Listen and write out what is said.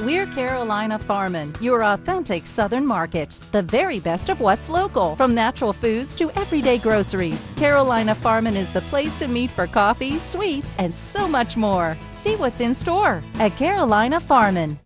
We're Carolina Farmin', your authentic Southern market. The very best of what's local, from natural foods to everyday groceries. Carolina Farmin' is the place to meet for coffee, sweets, and so much more. See what's in store at Carolina Farmin'.